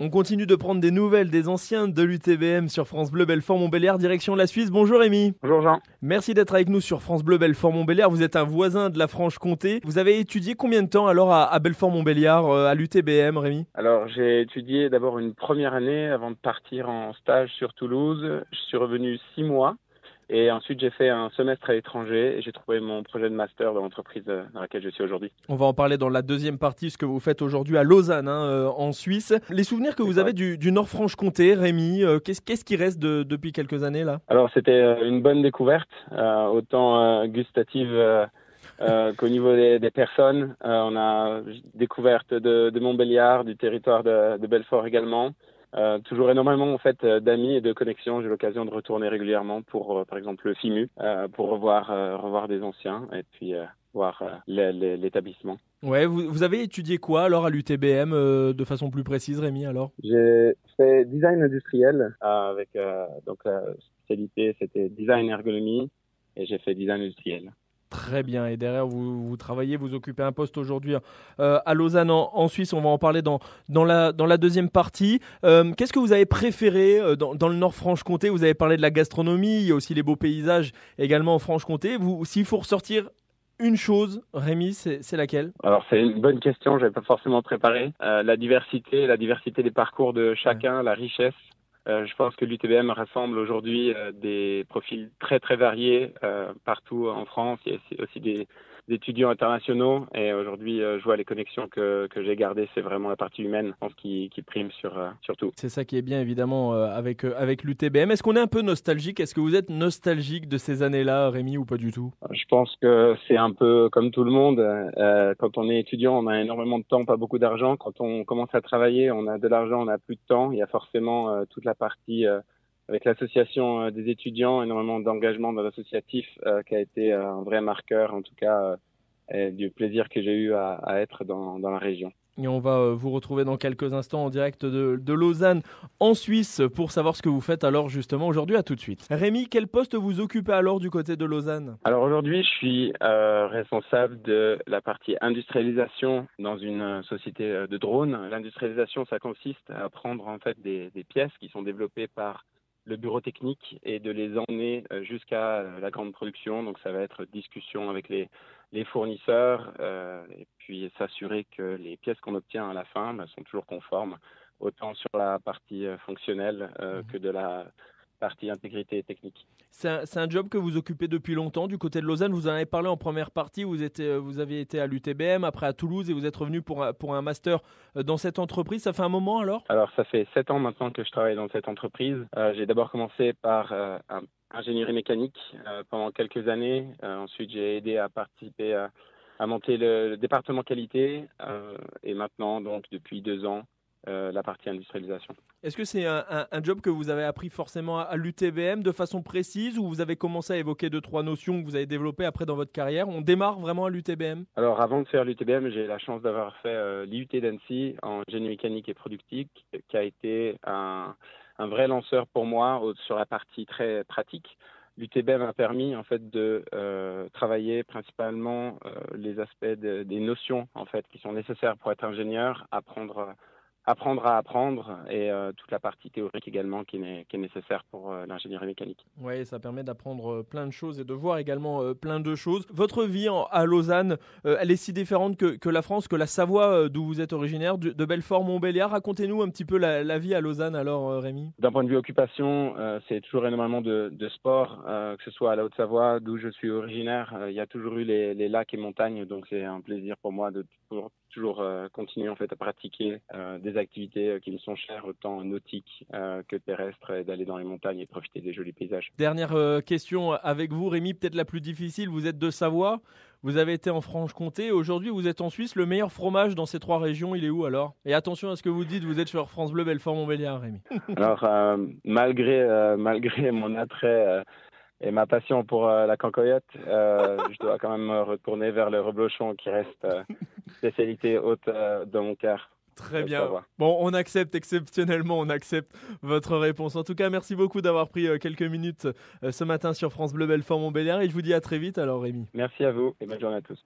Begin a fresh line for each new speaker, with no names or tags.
On continue de prendre des nouvelles des anciens de l'UTBM sur France Bleu Belfort Montbéliard, direction la Suisse. Bonjour Rémi.
Bonjour Jean.
Merci d'être avec nous sur France Bleu Belfort Montbéliard. Vous êtes un voisin de la Franche-Comté. Vous avez étudié combien de temps alors à, Belfort Montbéliard, euh, à l'UTBM, Rémi?
Alors j'ai étudié d'abord une première année avant de partir en stage sur Toulouse. Je suis revenu six mois. Et ensuite, j'ai fait un semestre à l'étranger et j'ai trouvé mon projet de master dans l'entreprise euh, dans laquelle je suis aujourd'hui.
On va en parler dans la deuxième partie, ce que vous faites aujourd'hui à Lausanne, hein, euh, en Suisse. Les souvenirs que vous avez du, Nord-Franche-Comté, Rémi, euh, qu'est-ce qui reste depuis quelques années là?
Alors, c'était une bonne découverte, autant gustative. qu'au niveau des, personnes. on a découverte de, de Montbéliard, du territoire de, de Belfort également. Euh, toujours énormément en fait euh, d'amis et de connexions. J'ai l'occasion de retourner régulièrement pour, euh, par exemple, le FIMU, pour revoir revoir des anciens et puis voir l'établissement.
Ouais, vous, vous, avez étudié quoi alors à l'UTBM de façon plus précise, Rémi alors?
J'ai fait design industriel avec donc la spécialité c'était design ergonomie et j'ai fait design industriel.
Très bien. Et derrière, vous, vous travaillez, vous occupez un poste aujourd'hui euh, à Lausanne, en, Suisse. On va en parler dans, dans, la, dans la deuxième partie. Euh, qu'est-ce que vous avez préféré euh, dans, dans le Nord-Franche-Comté? Vous avez parlé de la gastronomie, il y a aussi les beaux paysages également en Franche-Comté. S'il faut ressortir une chose, Rémi, c'est laquelle?
Alors c'est une bonne question, je n'avais pas forcément préparé. la diversité, la diversité des parcours de chacun, la richesse. Euh, je pense que l'UTBM rassemble aujourd'hui euh, des profils très très variés euh, partout en France. Il y a aussi des, d'étudiants internationaux. Et aujourd'hui, euh, je vois les connexions que, que j'ai gardées, c'est vraiment la partie humaine, je pense, qui, qui prime sur, euh, sur tout.
C'est ça qui est bien, évidemment, euh, avec, avec l'UTBM. Est-ce qu'on est un peu nostalgique? Est-ce que vous êtes nostalgique de ces années-là, Rémi, ou pas du tout?
Je pense que c'est un peu comme tout le monde. quand on est étudiant, on a énormément de temps, pas beaucoup d'argent. Quand on commence à travailler, on a de l'argent, on a plus de temps. Il y a forcément toute la partie avec l'association euh, des étudiants, énormément d'engagement dans l'associatif euh, qui a été euh, un vrai marqueur, en tout cas, du plaisir que j'ai eu à, être dans, dans, la région.
Et on va vous retrouver dans quelques instants en direct de, de, Lausanne, en Suisse, pour savoir ce que vous faites alors justement aujourd'hui. À tout de suite. Rémi, quel poste vous occupez alors du côté de Lausanne?
Alors aujourd'hui, je suis responsable de la partie industrialisation dans une société de drones. L'industrialisation, ça consiste à prendre en fait des, des pièces qui sont développées par le bureau technique et de les emmener euh, jusqu'à euh, la grande production. Donc ça va être discussion avec les, les fournisseurs euh, et puis s'assurer que les pièces qu'on obtient à la fin bah, sont toujours conformes, autant sur la partie fonctionnelle mmh que de la partie intégrité technique.
C'est un, job que vous occupez depuis longtemps du côté de Lausanne. Vous en avez parlé en première partie. Vous, étiez, euh, vous avez été à l'UTBM, après à Toulouse et vous êtes revenu pour, pour un master euh, dans cette entreprise. Ça fait un moment alors?
Alors, ça fait sept ans maintenant que je travaille dans cette entreprise. Euh, j'ai d'abord commencé par euh, ingénierie mécanique pendant quelques années. ensuite, j'ai aidé à participer à, à monter le, le département qualité. et maintenant, donc, depuis deux ans, euh, la partie industrialisation.
Est-ce que c'est un, job que vous avez appris forcément à, l'UTBM de façon précise ou vous avez commencé à évoquer deux, trois notions que vous avez développées après dans votre carrière? On démarre vraiment à l'UTBM
Alors avant de faire l'UTBM, j'ai la chance d'avoir fait euh, l'IUT d'Annecy en génie mécanique et productique qui a été un, vrai lanceur pour moi sur la partie très pratique. L'UTBM a permis en fait de euh, travailler principalement les aspects des notions en fait qui sont nécessaires pour être ingénieur, apprendre apprendre à apprendre et euh, toute la partie théorique également qui est, qui est nécessaire pour euh, l'ingénierie mécanique.
Oui, ça permet d'apprendre euh, plein de choses et de voir également plein de choses. Votre vie à Lausanne, elle est si différente que, que, la France, que la Savoie, d'où vous êtes originaire, de, Belfort-Montbéliard. Racontez-nous un petit peu la, vie à Lausanne alors, Rémi.
D'un point de vue occupation, c'est toujours énormément de, de sport, que ce soit à la Haute-Savoie, d'où je suis originaire. Il y a toujours eu les, les lacs et montagnes, donc c'est un plaisir pour moi de toujours, toujours continuer en fait à pratiquer des activités euh, qui me sont chères, autant nautiques euh, que terrestres, et d'aller dans les montagnes et profiter des jolis paysages.
Dernière euh, question avec vous, Rémi, peut-être la plus difficile. Vous êtes de Savoie, vous avez été en Franche-Comté, aujourd'hui vous êtes en Suisse. Le meilleur fromage dans ces trois régions, il est où alors? Et attention à ce que vous dites, vous êtes sur France Bleu, Belfort, Montbéliard, Rémi.
alors, malgré, malgré mon attrait et ma passion pour la cancoyote, je dois quand même retourner vers le reblochon qui reste spécialité haute dans mon cœur.
Très bien. Bon, on accepte exceptionnellement, on accepte votre réponse. En tout cas, merci beaucoup d'avoir pris euh, quelques minutes euh, ce matin sur France Bleu Belfort Montbéliard et je vous dis à très vite alors Rémi.
Merci à vous et bonne journée à tous.